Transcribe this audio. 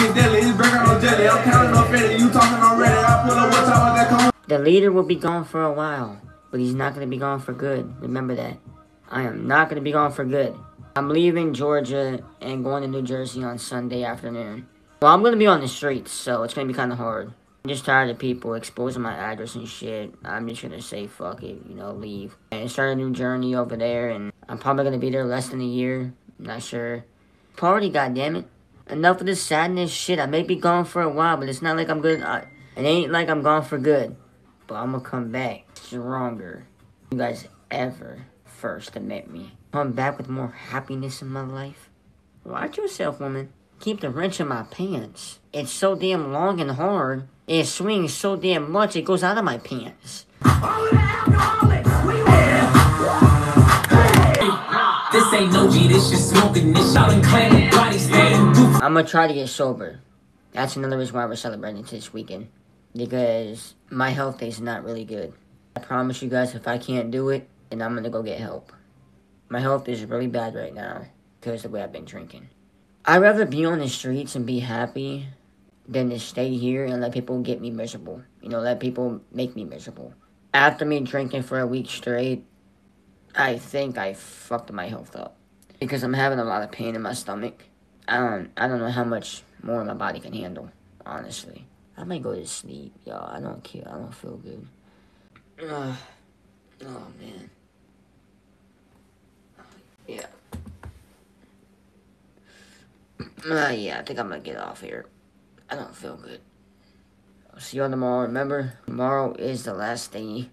get deadly. No jelly. I'm counting no fatty. You talking already. I pull up what time. The leader will be gone for a while, but he's not going to be gone for good. Remember that. I am not going to be gone for good. I'm leaving Georgia and going to New Jersey on Sunday afternoon. Well, I'm going to be on the streets, so it's going to be kind of hard. I'm just tired of people exposing my address and shit. I'm just to say fuck it, you know, leave. And start a new journey over there, and I'm probably going to be there less than a year. I'm not sure. Party, goddammit. Enough of this sadness shit. I may be gone for a while, but it's not like I'm good. I, it ain't like I'm gone for good. But I'm to come back stronger. You guys ever first met me. Come back with more happiness in my life. Watch yourself, woman. Keep the wrench in my pants. It's so damn long and hard. It swings so damn much it goes out of my pants. I'm gonna try to get sober. That's another reason why we're celebrating this weekend. Because my health is not really good. I promise you guys, if I can't do it, then I'm gonna go get help. My health is really bad right now because of the way I've been drinking. I'd rather be on the streets and be happy than to stay here and let people get me miserable. You know, let people make me miserable. After me drinking for a week straight, I think I fucked my health up. Because I'm having a lot of pain in my stomach. I don't I don't know how much more my body can handle, honestly. I might go to sleep, y'all. I don't care. I don't feel good. Ugh. Oh man. Yeah. Uh, yeah, I think I'm gonna get off here. I don't feel good. I'll see on tomorrow. Remember, tomorrow is the last day